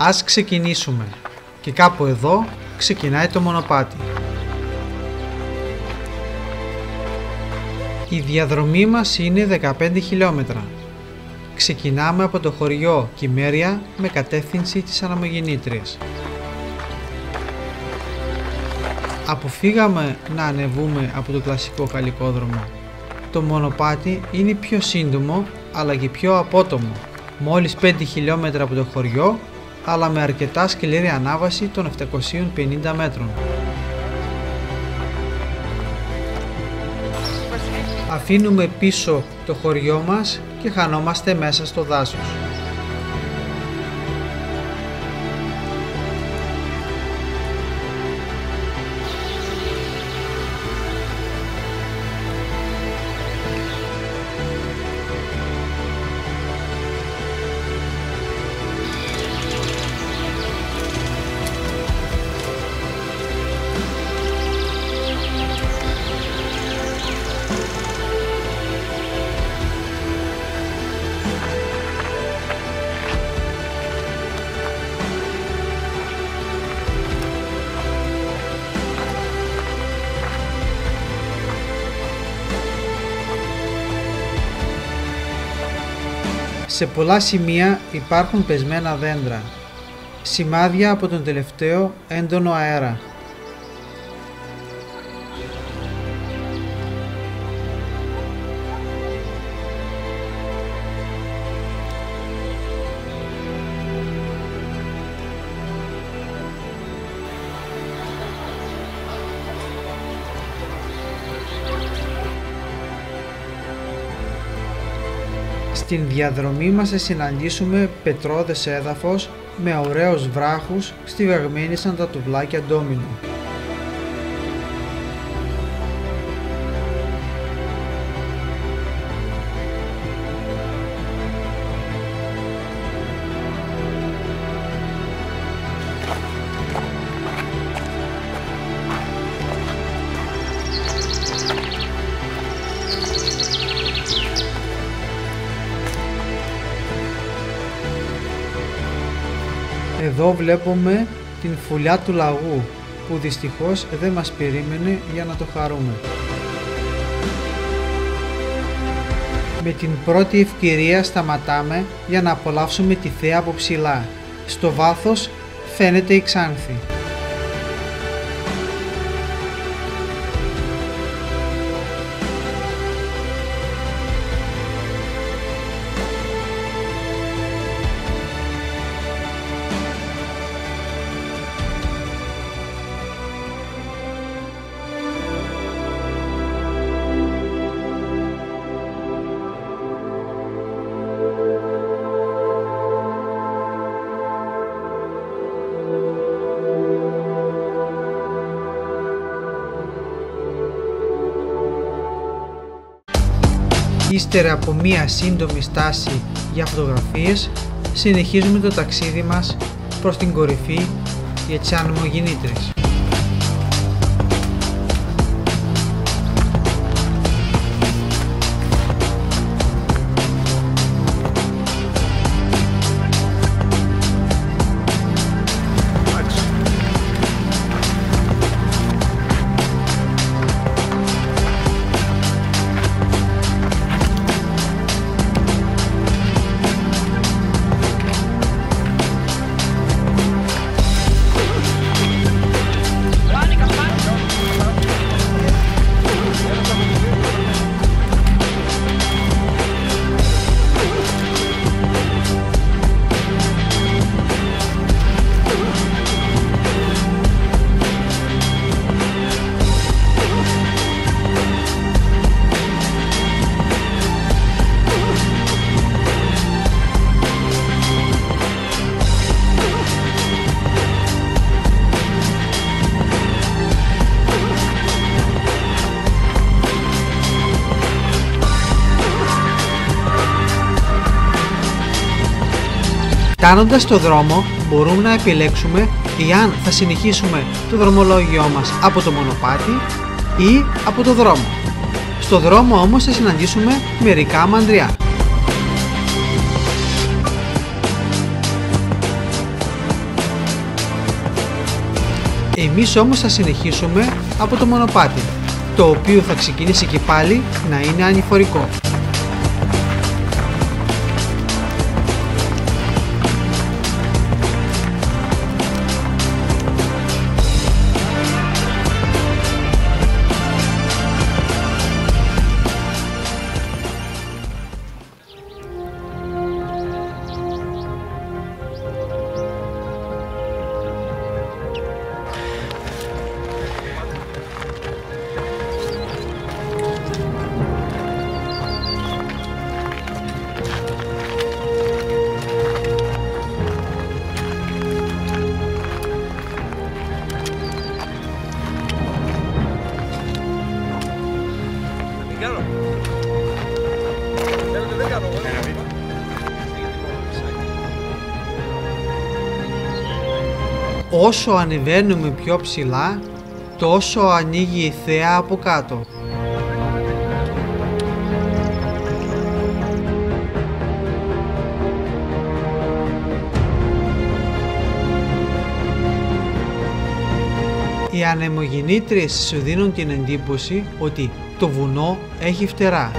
Ας ξεκινήσουμε. Και κάπου εδώ ξεκινάει το μονοπάτι. Η διαδρομή μας είναι 15 χιλιόμετρα. Ξεκινάμε από το χωριό Κιμέρια με κατεύθυνση της Αναμογεννήτριας. Αποφύγαμε να ανεβούμε από το κλασικό χαλικόδρομο. Το μονοπάτι είναι πιο σύντομο αλλά και πιο απότομο. Μόλις 5 χιλιόμετρα από το χωριό αλλά με αρκετά σκληρή ανάβαση των 750 μέτρων. Αφήνουμε πίσω το χωριό μας και χανόμαστε μέσα στο δάσος. Σε πολλά σημεία υπάρχουν πεσμένα δέντρα, σημάδια από τον τελευταίο έντονο αέρα. Στην διαδρομή μας θα συναντήσουμε πετρώδες έδαφος με ωραίους βράχους στιβαγμένοι σαν τα τουβλάκια ντόμινο. Εδώ βλέπουμε την φωλιά του λαγού που δυστυχώς δεν μας περίμενε για να το χαρούμε. Με την πρώτη ευκαιρία σταματάμε για να απολαύσουμε τη θέα από ψηλά. Στο βάθος φαίνεται η Ξάνθη. Ύστερα από μία σύντομη στάση για φωτογραφίες, συνεχίζουμε το ταξίδι μας προς την κορυφή για τις ανεμογεννήτρες. Φτάνοντας στο δρόμο μπορούμε να επιλέξουμε εάν θα συνεχίσουμε το δρομολόγιό μας από το μονοπάτι ή από το δρόμο. Στο δρόμο όμως θα συναντήσουμε μερικά μαντριά. Εμείς όμως θα συνεχίσουμε από το μονοπάτι, το οποίο θα ξεκινήσει και πάλι να είναι ανηφορικό. Όσο ανεβαίνουμε πιο ψηλά, τόσο ανοίγει η θέα από κάτω. Οι ανεμογεννήτριες σου δίνουν την εντύπωση ότι το βουνό έχει φτερά.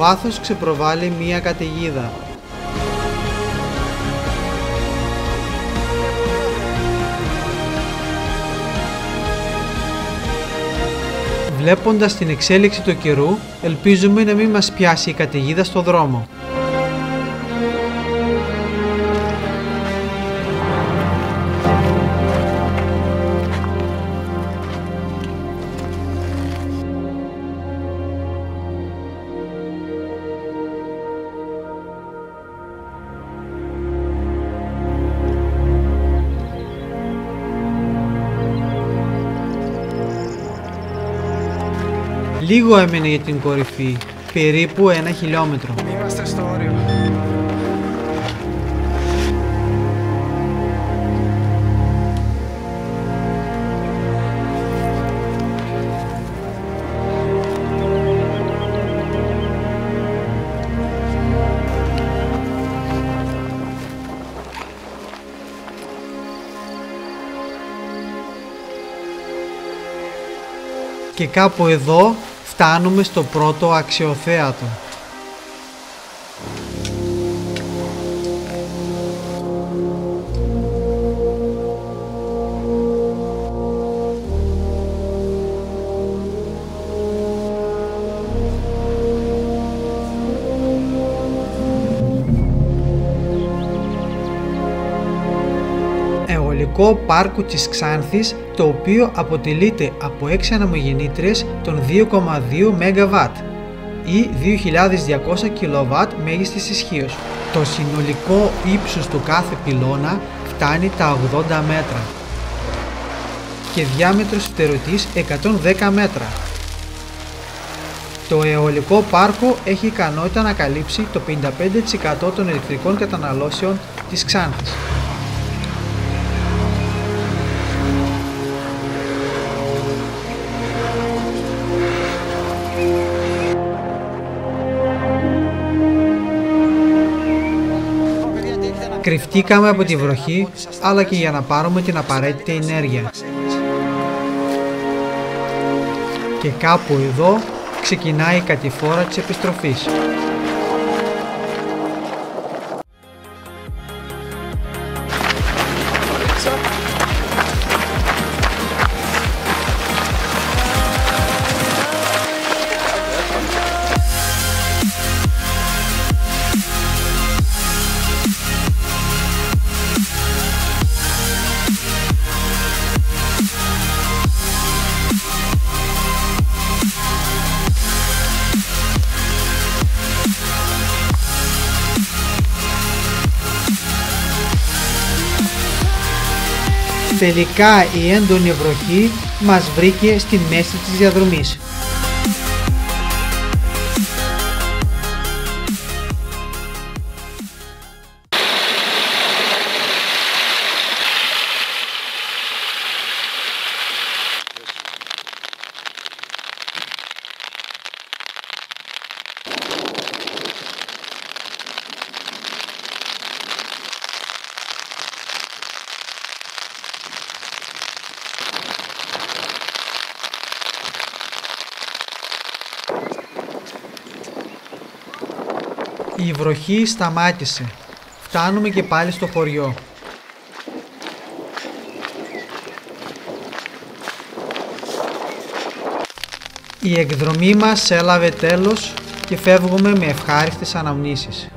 Βάθος ξεπροβάλλει μία καταιγίδα. Βλέποντας την εξέλιξη του καιρού, ελπίζουμε να μην μας πιάσει η καταιγίδα στο δρόμο. Λίγο έμενε για την κορυφή, περίπου ένα χιλιόμετρο. Είμαστε στο όριο. Και κάπου εδώ φτάνουμε στο πρώτο αξιοθέατο. Αιωλικό πάρκο της Ξάνθης το οποίο αποτελείται από 6 αναμογεννήτριες των 2,2 ΜΒ ή 2.200 kW μέγιστης ισχύως. Το συνολικό ύψος του κάθε πυλώνα φτάνει τα 80 μέτρα και διάμετρος φτερωτής 110 μέτρα. Το αιωλικό πάρκο έχει ικανότητα να καλύψει το 55% των ηλεκτρικών καταναλώσεων της Ξάνθης. Κρυφτήκαμε από τη βροχή, αλλά και για να πάρουμε την απαραίτητη ενέργεια. Και κάπου εδώ ξεκινάει η κατηφόρα της επιστροφής. Τελικά η έντονη βροχή μας βρήκε στη μέση της διαδρομής. Η βροχή σταμάτησε. Φτάνουμε και πάλι στο χωριό. Η εκδρομή μας έλαβε τέλος και φεύγουμε με ευχάριστες αναμνήσεις.